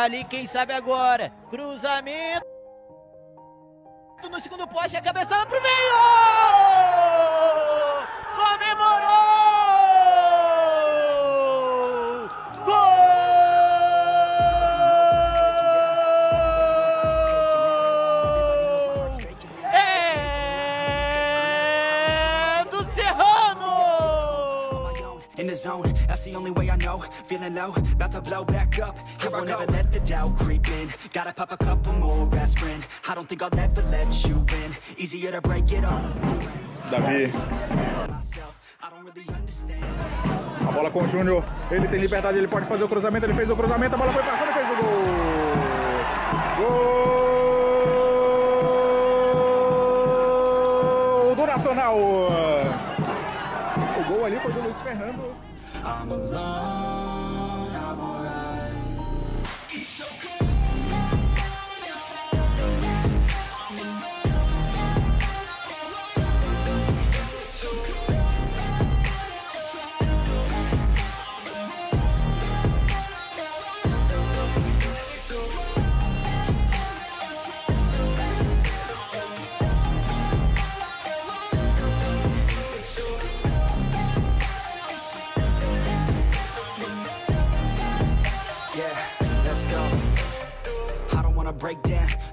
Ali, quem sabe agora. Cruzamento. No segundo poste, a cabeçada pro meio! In the zone, that's the only way I know. Feeling low, about to blow back up. Here I will never let the doubt creep in. Gotta pop a couple more aspirin. I don't think I'll ever let you in. Easier to break it off. Davi, Myself, I don't really understand. a bola com o Júnior. Ele tem liberdade, ele pode fazer o cruzamento. Ele fez o cruzamento, a bola foi passando e fez o gol. Gol do Nacional. O gol ali foi do Luiz Fernando. Break down.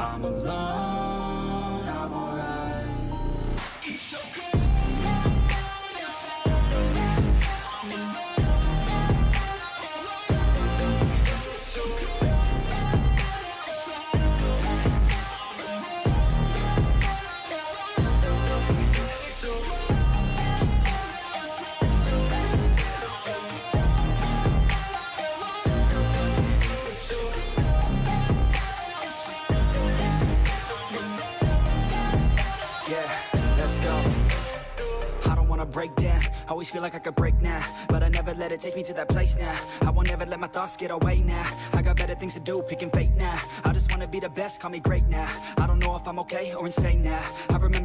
I'm alone, wanna break down. Always feel like I could break now But I never let it take me to that place now. I won't ever let my thoughts get away now. I got better things to do, picking fate now. I just wanna be the best, call me great now. I don't know if I'm okay or insane now. I remember